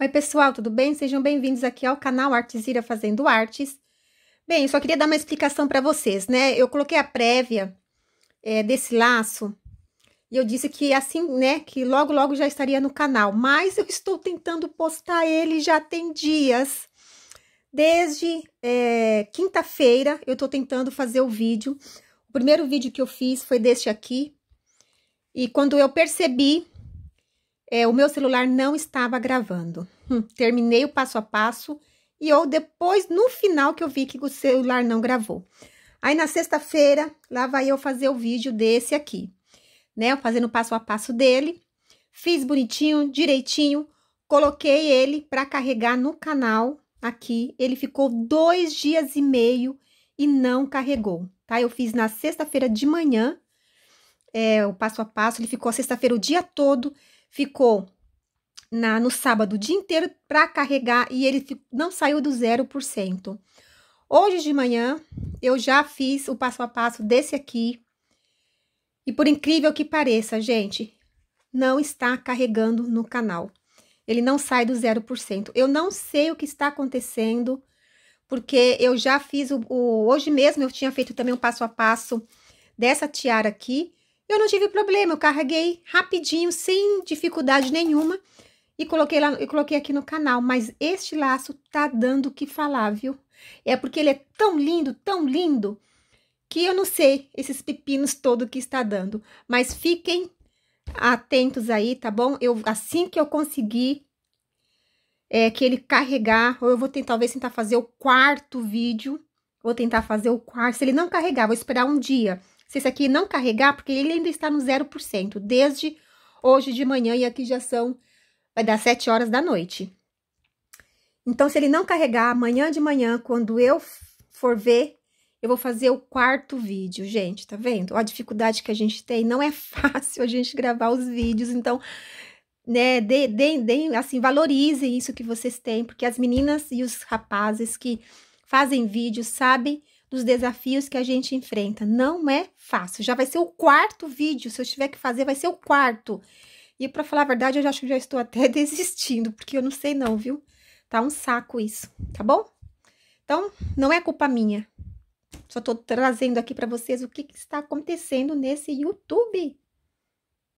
Oi, pessoal, tudo bem? Sejam bem-vindos aqui ao canal Artesira Fazendo Artes. Bem, eu só queria dar uma explicação para vocês, né? Eu coloquei a prévia é, desse laço e eu disse que assim, né, que logo, logo já estaria no canal, mas eu estou tentando postar ele já tem dias. Desde é, quinta-feira eu estou tentando fazer o vídeo. O primeiro vídeo que eu fiz foi deste aqui. E quando eu percebi é, o meu celular não estava gravando. Hum, terminei o passo a passo e ou depois, no final, que eu vi que o celular não gravou. Aí, na sexta-feira, lá vai eu fazer o vídeo desse aqui, né? Fazendo o passo a passo dele. Fiz bonitinho, direitinho. Coloquei ele para carregar no canal aqui. Ele ficou dois dias e meio e não carregou, tá? Eu fiz na sexta-feira de manhã, é, o passo a passo. Ele ficou sexta-feira o dia todo ficou na, no sábado o dia inteiro para carregar e ele não saiu do 0%. Hoje de manhã eu já fiz o passo a passo desse aqui. E por incrível que pareça, gente, não está carregando no canal. Ele não sai do 0%. Eu não sei o que está acontecendo, porque eu já fiz o, o hoje mesmo eu tinha feito também um passo a passo dessa tiara aqui eu não tive problema, eu carreguei rapidinho, sem dificuldade nenhuma, e coloquei lá, eu coloquei aqui no canal, mas este laço tá dando o que falar, viu? É porque ele é tão lindo, tão lindo, que eu não sei esses pepinos todo que está dando, mas fiquem atentos aí, tá bom? Eu assim que eu conseguir é, que ele carregar, ou eu vou tentar, talvez tentar fazer o quarto vídeo, vou tentar fazer o quarto, se ele não carregar, vou esperar um dia, se esse aqui não carregar, porque ele ainda está no 0%, desde hoje de manhã e aqui já são, vai dar 7 horas da noite. Então, se ele não carregar, amanhã de manhã, quando eu for ver, eu vou fazer o quarto vídeo, gente, tá vendo? A dificuldade que a gente tem, não é fácil a gente gravar os vídeos, então, né, de, de, de, assim, valorizem isso que vocês têm, porque as meninas e os rapazes que fazem vídeos sabem dos desafios que a gente enfrenta. Não é fácil. Já vai ser o quarto vídeo. Se eu tiver que fazer, vai ser o quarto. E para falar a verdade, eu já acho que já estou até desistindo, porque eu não sei não, viu? Tá um saco isso, tá bom? Então, não é culpa minha. Só tô trazendo aqui para vocês o que, que está acontecendo nesse YouTube.